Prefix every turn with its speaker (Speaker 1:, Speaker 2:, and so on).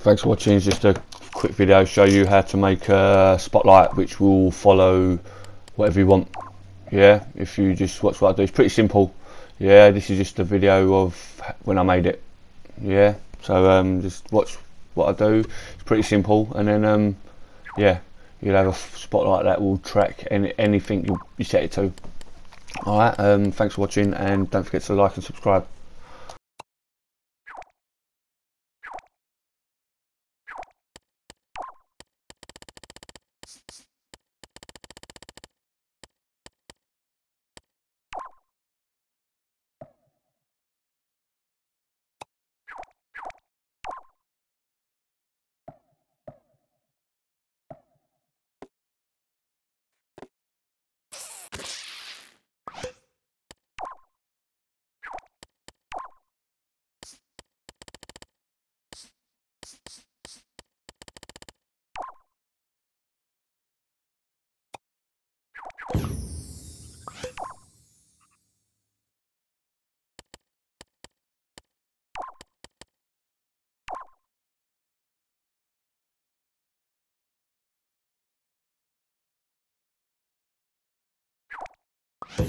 Speaker 1: thanks for watching. Just a quick video show you how to make a spotlight which will follow whatever you want. Yeah, if you just watch what I do, it's pretty simple. Yeah, this is just a video of when I made it. Yeah, so um, just watch what I do. It's pretty simple, and then um, yeah, you'll have a spotlight that will track any, anything you, you set it to. Alright, um, thanks for watching, and don't forget to like and subscribe. You